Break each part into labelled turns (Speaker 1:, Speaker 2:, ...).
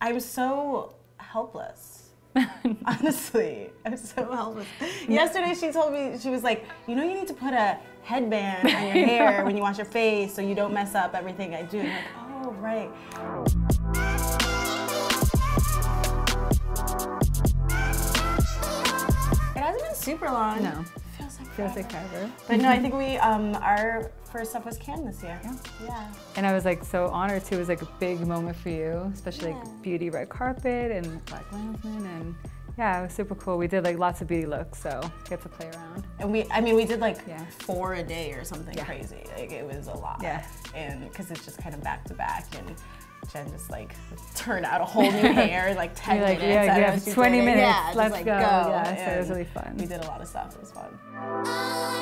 Speaker 1: I'm so helpless. Honestly, I'm so helpless. Yesterday, she told me she was like, you know, you need to put a headband on your hair when you wash your face so you don't mess up everything I do. And I'm like, oh right. It hasn't been super long.
Speaker 2: No.
Speaker 1: Feels like
Speaker 2: Feels like
Speaker 1: forever.
Speaker 2: forever.
Speaker 1: But no, I think we um our first up was Cannes this year.
Speaker 2: Yeah.
Speaker 1: Yeah.
Speaker 2: And I was like so honored too. It was like a big moment for you, especially
Speaker 1: Yeah.
Speaker 2: like beauty red carpet and BlacKkKlansman and yeah, it was super cool. We did like lots of beauty looks, so get to play around.
Speaker 1: And we, I mean, we did like
Speaker 2: Yeah.
Speaker 1: four a day or something
Speaker 2: Yeah.
Speaker 1: crazy. Like it was a lot.
Speaker 2: Yeah.
Speaker 1: And because it's just kind of back to back, and Jen just like turned out a whole new hair in like 10
Speaker 2: You're like,
Speaker 1: minutes.
Speaker 2: yeah,
Speaker 1: I
Speaker 2: you have 20
Speaker 1: did
Speaker 2: minutes,
Speaker 1: Yeah,
Speaker 2: let's
Speaker 1: like,
Speaker 2: go. Yeah, so it was really fun.
Speaker 1: We did a lot of stuff. It was fun.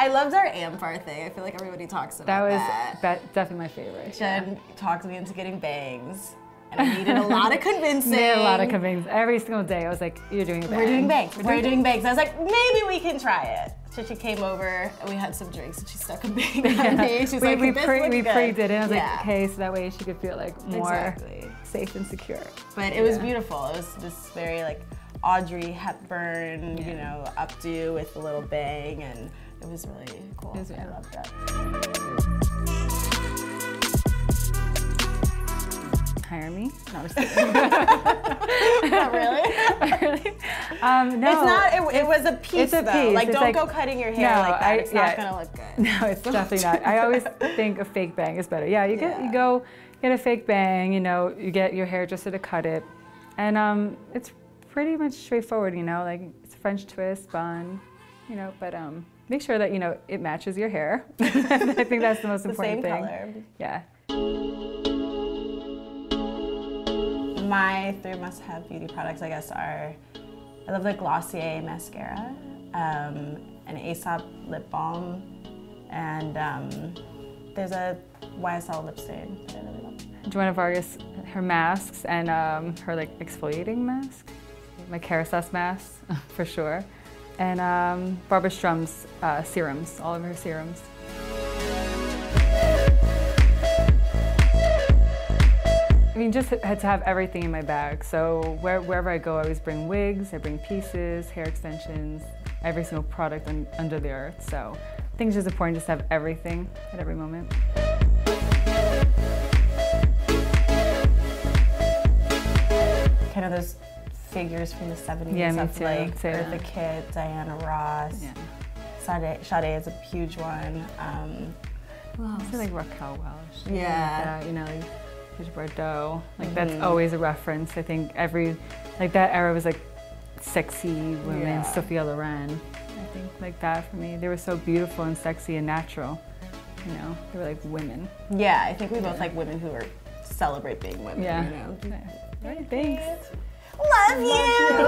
Speaker 1: I loved our amfAR thing. I feel like everybody talks about
Speaker 2: That was
Speaker 1: that.
Speaker 2: be- definitely my favorite.
Speaker 1: Jen talked me into getting bangs, and I needed a lot of convincing.
Speaker 2: A lot of convincing. Every single day, I was like, "You're doing a bang.
Speaker 1: We're doing bangs. We're, doing bangs. I was like, maybe we can try it. So she came over and we had some drinks and she stuck a bang on me. She's
Speaker 2: we
Speaker 1: like,
Speaker 2: we pre, we pre did it. I was
Speaker 1: Yeah.
Speaker 2: like, okay, so that way she could feel like more
Speaker 1: Exactly.
Speaker 2: safe and secure.
Speaker 1: But it was
Speaker 2: Yeah.
Speaker 1: beautiful. It was this very like Audrey Hepburn, you know, updo with a little bang, and it was really cool.
Speaker 2: Was-
Speaker 1: I
Speaker 2: yeah.
Speaker 1: loved that.
Speaker 2: No, I'm just kidding.
Speaker 1: Not really.
Speaker 2: really? Um, no,
Speaker 1: It's not. It, it was a piece
Speaker 2: a
Speaker 1: though.
Speaker 2: piece.
Speaker 1: Like,
Speaker 2: It's
Speaker 1: don't
Speaker 2: like-
Speaker 1: go cutting your hair
Speaker 2: No,
Speaker 1: like that.
Speaker 2: I-
Speaker 1: it's
Speaker 2: yeah.
Speaker 1: not gonna look good.
Speaker 2: No, it's definitely not. I always think a fake bang is better. Yeah, you get
Speaker 1: Yeah.
Speaker 2: you go get a fake bang. You know, you get your hairdresser to cut it, and um, it's pretty much straightforward. You know, like it's a French twist bun. You know, but um, make sure that you know it matches your hair. I think that's the most
Speaker 1: The
Speaker 2: important
Speaker 1: same
Speaker 2: thing.
Speaker 1: color.
Speaker 2: Yeah.
Speaker 1: My three must-have beauty products, I guess, are I love the Glossier mascara, um, an Aesop lip balm, and um, there's a YSL lip stain that I really love.
Speaker 2: Joanna Vargas, her masks and um, her like exfoliating mask, my Kerastase mask for sure, and um, Barbara Sturm's uh, serums, all of her serums. Mean, just had to have everything in my bag. So where, wherever I go, I always bring wigs, I bring pieces, hair extensions, every single product un, under the earth. So I think it's just important just to have everything at every moment.
Speaker 1: Kind of those figures from the 70s
Speaker 2: Yeah, me
Speaker 1: of
Speaker 2: too.
Speaker 1: like
Speaker 2: Too.
Speaker 1: Eartha Kitt, Diana Ross,
Speaker 2: Yeah.
Speaker 1: Sade, Sade is a huge one. Um,
Speaker 2: I feel like Raquel Welch.
Speaker 1: Yeah.
Speaker 2: Like that, you know, Brigitte Bardot. Like that's
Speaker 1: Mhm.
Speaker 2: always a reference. I think every, like that era was like sexy women,
Speaker 1: Yeah.
Speaker 2: Sophia Loren. I think like that for me. They were so beautiful and sexy and natural. You know, they were like women.
Speaker 1: yeah, I think we both like women who are celebrate being women.
Speaker 2: Yeah.
Speaker 1: You know?
Speaker 2: Yeah. Right, thanks.
Speaker 1: Love you.